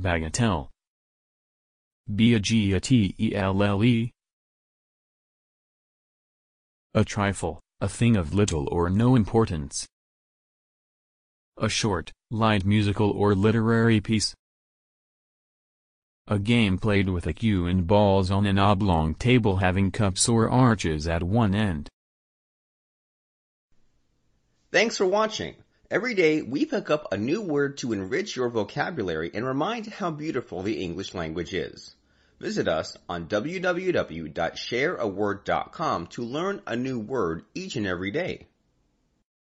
Bagatelle. B-A-G-A-T-E-L-L-E. A trifle, a thing of little or no importance. A short, light musical or literary piece. A game played with a cue and balls on an oblong table having cups or arches at one end. Thanks for watching. Every day we pick up a new word to enrich your vocabulary and remind how beautiful the English language is. Visit us on www.shareaword.com to learn a new word each and every day.